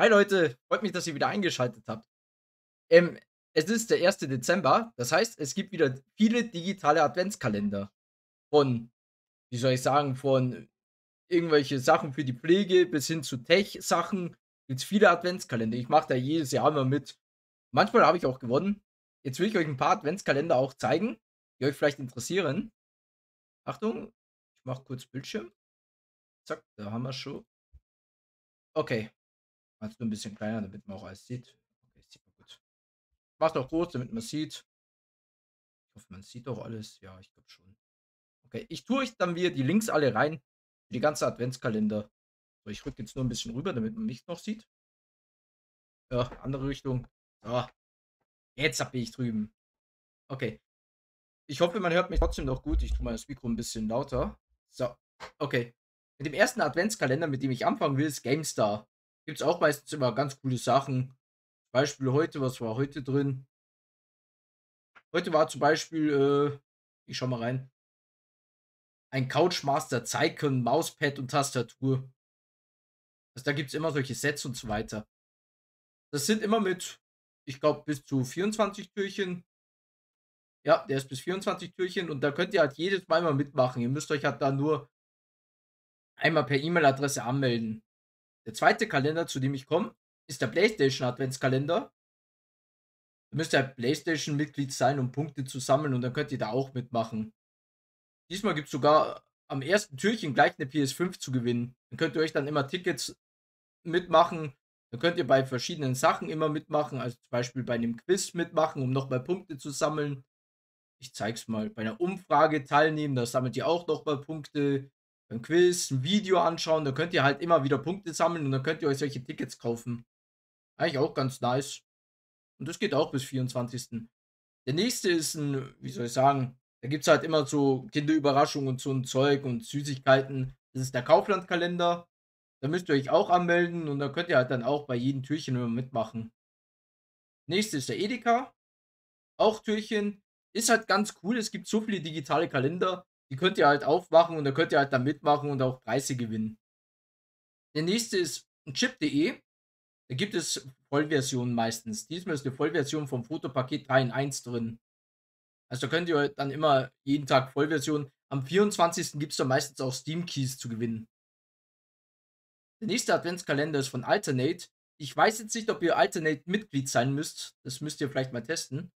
Hi Leute, freut mich, dass ihr wieder eingeschaltet habt. Ähm, es ist der 1. Dezember, das heißt, es gibt wieder viele digitale Adventskalender. Von, wie soll ich sagen, von irgendwelche Sachen für die Pflege bis hin zu Tech-Sachen gibt es viele Adventskalender. Ich mache da jedes Jahr immer mit. Manchmal habe ich auch gewonnen. Jetzt will ich euch ein paar Adventskalender auch zeigen, die euch vielleicht interessieren. Achtung, ich mache kurz Bildschirm. Zack, da haben wir schon. Okay, Mach's nur ein bisschen kleiner, damit man auch alles sieht. Okay, sieht man gut. Mach's doch groß, damit man sieht. Ich hoffe, man sieht auch alles. Ja, ich glaube schon. Okay, ich tue euch dann wieder die Links alle rein. Für die ganze Adventskalender. So, ich rücke jetzt nur ein bisschen rüber, damit man mich noch sieht. Ja, andere Richtung. So. Jetzt bin ich drüben. Okay. Ich hoffe, man hört mich trotzdem noch gut. Ich tue mal das Mikro ein bisschen lauter. So, okay. Mit dem ersten Adventskalender, mit dem ich anfangen will, ist GameStar gibt es auch meistens immer ganz coole Sachen. Beispiel heute, was war heute drin? Heute war zum Beispiel, äh, ich schau mal rein, ein Couchmaster Zeichen, Mauspad und Tastatur. Also da gibt es immer solche Sets und so weiter. Das sind immer mit, ich glaube, bis zu 24 Türchen. Ja, der ist bis 24 Türchen und da könnt ihr halt jedes Mal mal mitmachen. Ihr müsst euch halt da nur einmal per E-Mail-Adresse anmelden. Der zweite Kalender, zu dem ich komme, ist der PlayStation Adventskalender. Da müsst ihr PlayStation-Mitglied sein, um Punkte zu sammeln und dann könnt ihr da auch mitmachen. Diesmal gibt es sogar am ersten Türchen gleich eine PS5 zu gewinnen. Dann könnt ihr euch dann immer Tickets mitmachen. Dann könnt ihr bei verschiedenen Sachen immer mitmachen, also zum Beispiel bei einem Quiz mitmachen, um nochmal Punkte zu sammeln. Ich zeig's mal. Bei einer Umfrage teilnehmen, da sammelt ihr auch nochmal Punkte ein Quiz, ein Video anschauen, da könnt ihr halt immer wieder Punkte sammeln und dann könnt ihr euch solche Tickets kaufen. Eigentlich auch ganz nice. Und das geht auch bis 24. Der nächste ist ein, wie soll ich sagen, da gibt es halt immer so Kinderüberraschungen und so ein Zeug und Süßigkeiten. Das ist der Kauflandkalender. Da müsst ihr euch auch anmelden und da könnt ihr halt dann auch bei jedem Türchen immer mitmachen. Nächste ist der Edeka. Auch Türchen. Ist halt ganz cool. Es gibt so viele digitale Kalender. Die könnt ihr halt aufmachen und da könnt ihr halt dann mitmachen und auch Preise gewinnen. Der nächste ist chip.de. Da gibt es Vollversionen meistens. Diesmal ist eine Vollversion vom Fotopaket 3 in 1 drin. Also da könnt ihr dann immer jeden Tag Vollversion. Am 24. gibt es dann meistens auch Steam Keys zu gewinnen. Der nächste Adventskalender ist von Alternate. Ich weiß jetzt nicht, ob ihr Alternate Mitglied sein müsst. Das müsst ihr vielleicht mal testen.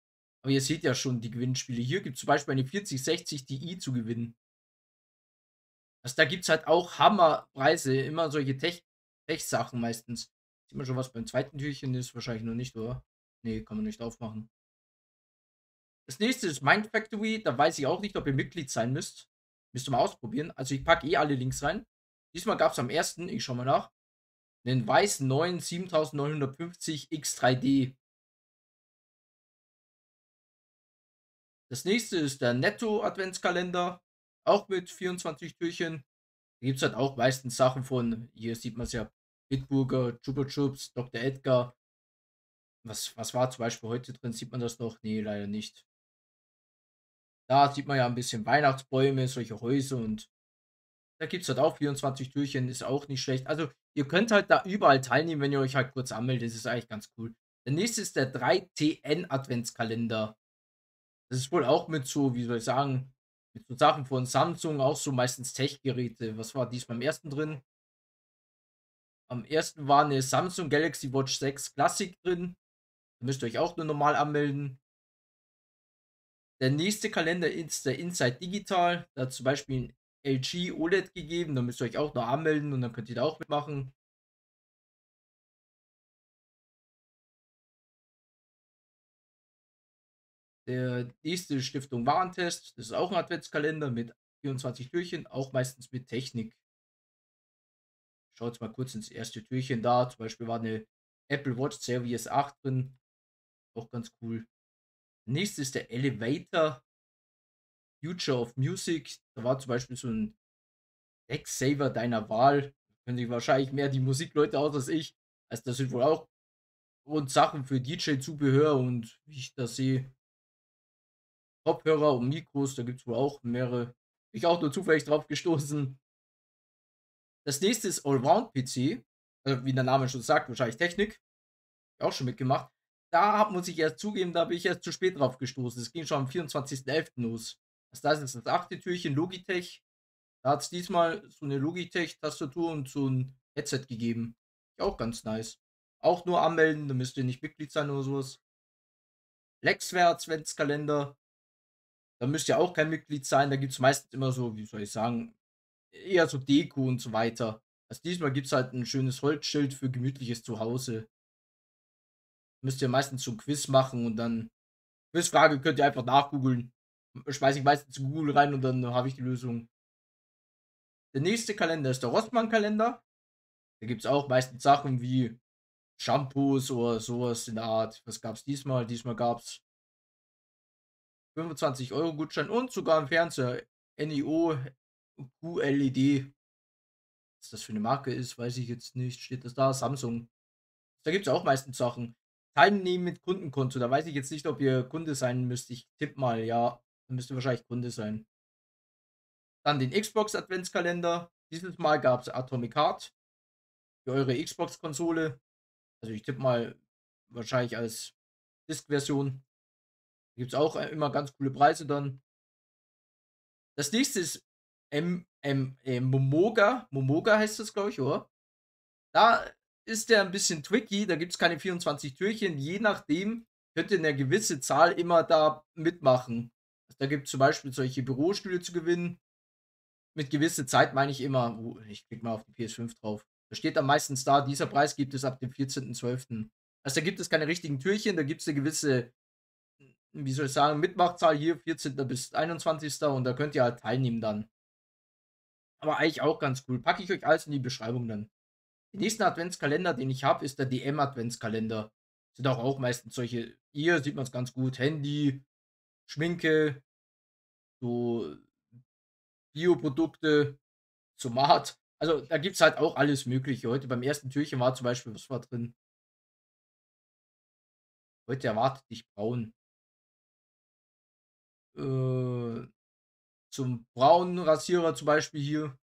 Aber ihr seht ja schon die Gewinnspiele. Hier gibt es zum Beispiel eine 4060 Ti zu gewinnen. Also da gibt es halt auch Hammerpreise, immer solche Tech-Sachen Tech meistens. Sieht man schon, was beim zweiten Türchen ist? Wahrscheinlich noch nicht, oder? Nee, kann man nicht aufmachen. Das nächste ist Mind Factory. Da weiß ich auch nicht, ob ihr Mitglied sein müsst. Müsst ihr mal ausprobieren. Also ich packe eh alle Links rein. Diesmal gab es am ersten, ich schau mal nach, einen weißen neuen 7950 X3D. Das nächste ist der Netto-Adventskalender, auch mit 24 Türchen. Da gibt es halt auch meistens Sachen von, hier sieht man es ja, Bitburger, Chupa Chups, Dr. Edgar. Was, was war zum Beispiel heute drin? Sieht man das noch? Nee, leider nicht. Da sieht man ja ein bisschen Weihnachtsbäume, solche Häuser und da gibt es halt auch 24 Türchen, ist auch nicht schlecht. Also ihr könnt halt da überall teilnehmen, wenn ihr euch halt kurz anmeldet. Das ist eigentlich ganz cool. Der nächste ist der 3TN Adventskalender. Das ist wohl auch mit so, wie soll ich sagen, mit so Sachen von Samsung, auch so meistens Tech-Geräte. Was war diesmal am ersten drin? Am ersten war eine Samsung Galaxy Watch 6 Classic drin. Da müsst ihr euch auch nur normal anmelden. Der nächste Kalender ist der Inside Digital. Da hat zum Beispiel ein LG OLED gegeben. Da müsst ihr euch auch noch anmelden und dann könnt ihr da auch mitmachen. Der nächste Stiftung Warentest, das ist auch ein Adventskalender mit 24 Türchen, auch meistens mit Technik. Schaut mal kurz ins erste Türchen da. Zum Beispiel war eine Apple Watch Series 8 drin. Auch ganz cool. Nächstes ist der Elevator Future of Music. Da war zum Beispiel so ein Decksaver deiner Wahl. Können sich wahrscheinlich mehr die Musikleute aus als ich. Also das sind wohl auch rund Sachen für DJ-Zubehör und wie ich das sehe, Kopfhörer und Mikros, da gibt es wohl auch mehrere. Ich auch nur zufällig drauf gestoßen. Das nächste ist Allround PC. Also, wie der Name schon sagt, wahrscheinlich Technik. Auch schon mitgemacht. Da muss ich erst zugeben, da bin ich erst zu spät drauf gestoßen. Es ging schon am 24.11. los. Also, da ist das achte Türchen Logitech. Da hat es diesmal so eine Logitech-Tastatur und so ein Headset gegeben. Auch ganz nice. Auch nur anmelden, da müsst ihr nicht Mitglied sein oder sowas. Lexware Adventskalender. Da müsst ihr auch kein Mitglied sein. Da gibt es meistens immer so, wie soll ich sagen, eher so Deko und so weiter. Also diesmal gibt es halt ein schönes Holzschild für gemütliches Zuhause. Müsst ihr meistens so ein Quiz machen und dann Quizfrage könnt ihr einfach nachgoogeln. Schmeiße ich meistens zu Google rein und dann habe ich die Lösung. Der nächste Kalender ist der Rossmann-Kalender. Da gibt es auch meistens Sachen wie Shampoos oder sowas in der Art. Was gab es diesmal? Diesmal gab es 25 Euro Gutschein und sogar ein Fernseher. NIO QLED. Was das für eine Marke ist, weiß ich jetzt nicht. Steht das da? Samsung. Da gibt es auch meistens Sachen. Teilnehmen mit Kundenkonto. Da weiß ich jetzt nicht, ob ihr Kunde sein müsst. Ich tippe mal, ja. Dann müsst ihr wahrscheinlich Kunde sein. Dann den Xbox Adventskalender. Dieses Mal gab es Atomic Heart für eure Xbox-Konsole. Also ich tippe mal wahrscheinlich als Disk-Version. Gibt es auch äh, immer ganz coole Preise dann. Das nächste ist M, M, M äh, Momoga. Momoga heißt das, glaube ich, oder? Da ist der ein bisschen tricky. Da gibt es keine 24 Türchen. Je nachdem könnt ihr eine gewisse Zahl immer da mitmachen. Also da gibt es zum Beispiel solche Bürostühle zu gewinnen mit gewisser Zeit meine ich immer, oh, ich klicke mal auf die PS5 drauf. Da steht dann meistens da, dieser Preis gibt es ab dem 14.12. Also da gibt es keine richtigen Türchen, da gibt es eine gewisse, wie soll ich sagen, Mitmachzahl hier, 14. bis 21. und da könnt ihr halt teilnehmen dann. Aber eigentlich auch ganz cool. Packe ich euch alles in die Beschreibung dann. Den nächsten Adventskalender, den ich habe, ist der DM-Adventskalender. Sind auch, auch meistens solche, hier sieht man es ganz gut, Handy, Schminke, so Bioprodukte, Somat. Also da gibt es halt auch alles Mögliche. Heute beim ersten Türchen war zum Beispiel, was war drin? Heute erwartet dich braun. Äh, zum braunen Rasierer zum Beispiel hier.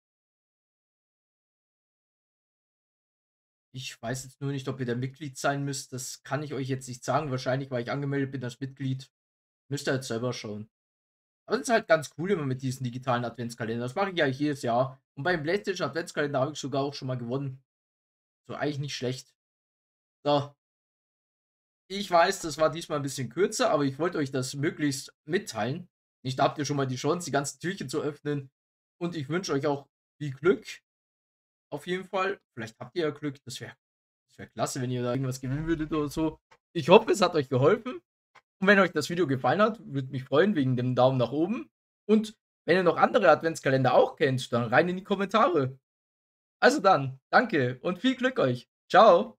Ich weiß jetzt nur nicht, ob ihr da Mitglied sein müsst. Das kann ich euch jetzt nicht sagen. Wahrscheinlich, weil ich angemeldet bin als Mitglied. Müsst ihr jetzt selber schauen. Aber das ist halt ganz cool immer mit diesen digitalen Adventskalendern. Das mache ich ja jedes Jahr. Und beim PlayStation Adventskalender habe ich sogar auch schon mal gewonnen. So eigentlich nicht schlecht. So. Ich weiß, das war diesmal ein bisschen kürzer, aber ich wollte euch das möglichst mitteilen. Nicht habt ihr schon mal die Chance, die ganzen Türchen zu öffnen. Und ich wünsche euch auch viel Glück. Auf jeden Fall. Vielleicht habt ihr ja Glück. Das wäre das wär klasse, wenn ihr da irgendwas gewinnen würdet oder so. Ich hoffe, es hat euch geholfen. Und wenn euch das Video gefallen hat, würde mich freuen wegen dem Daumen nach oben. Und wenn ihr noch andere Adventskalender auch kennt, dann rein in die Kommentare. Also dann, danke und viel Glück euch. Ciao.